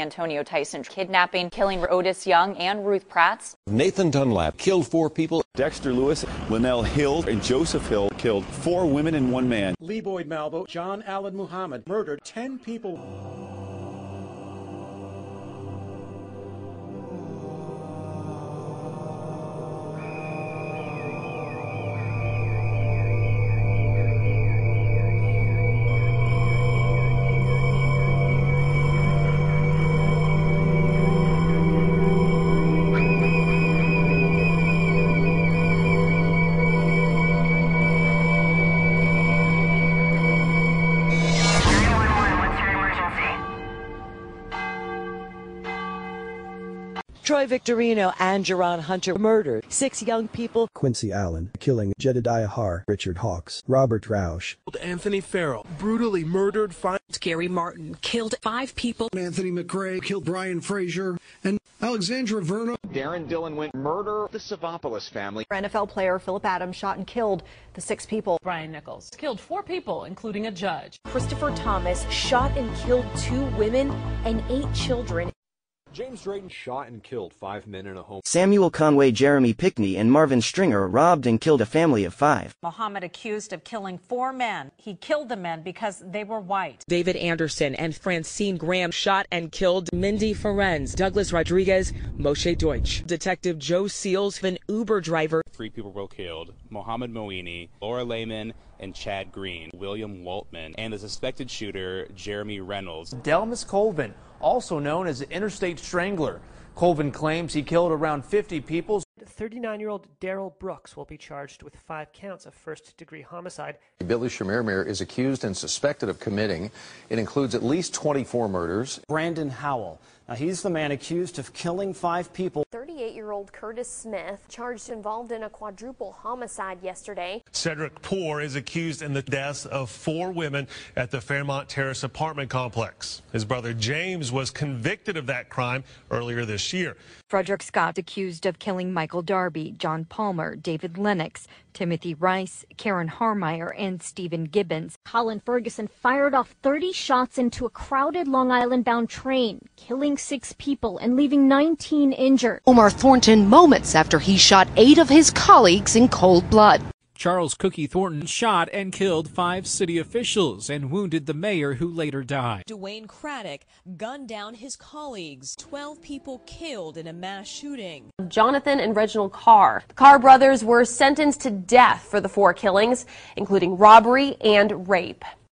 Antonio Tyson kidnapping, killing Otis Young and Ruth Prats. Nathan Dunlap killed four people. Dexter Lewis, Linnell Hill, and Joseph Hill killed four women and one man. Lee Boyd Malvo, John Allen Muhammad murdered 10 people. Troy Victorino and Jerone Hunter murdered six young people. Quincy Allen killing Jedediah Harr, Richard Hawks, Robert Roush. Anthony Farrell brutally murdered five. Gary Martin killed five people. Anthony McRae killed Brian Frazier and Alexandra Verna. Daron Dylon Wint murder the Savopoulos family. NFL player Phillip Adams shot and killed the six people. Brian Nichols killed four people, including a judge. Christopher Thomas shot and killed two women and eight children. James Drayton shot and killed five men in a home. Samuel Conway, Jeremy Pickney, and Marvin Stringer robbed and killed a family of five. Mohammed accused of killing four men. He killed the men because they were white. David Anderson and Francine Graham shot and killed Mindy Ferencz, Douglas Rodriguez, Moshe Deutsch. Detective Joe Seals, an Uber driver. Three people were killed Mohammed Moini, Laura Lehman, and Chad Green, William Waltman, and the suspected shooter, Jeremy Reynolds. Delmas Colvin, also known as the Interstate Strangler. Colvin claims he killed around 50 people. 39 year old Daryl Brooks will be charged with five counts of first degree homicide. Billy Chemirmir is accused and suspected of committing. It includes at least 24 murders. Brandon Howell. Now, he's the man accused of killing five people. 38 year old Curtis Smith, charged involved in a quadruple homicide yesterday. Cedric Poor is accused in the deaths of four women at the Fairmont Terrace apartment complex. His brother James was convicted of that crime earlier this year. Frederick Scott accused of killing Michael Darby, John Palmer, David Lennox, Timothy Rice, Karen Harmeyer, and Stephen Gibbons. Colin Ferguson fired off 30 shots into a crowded Long Island bound train, killing six people and leaving 19 injured. Omar Thornton moments after he shot eight of his colleagues in cold blood. Charles Cookie Thornton shot and killed five city officials and wounded the mayor who later died. DeWayne Craddock gunned down his colleagues. 12 people killed in a mass shooting. Jonathan and Reginald Carr. The Carr brothers were sentenced to death for the four killings, including robbery and rape.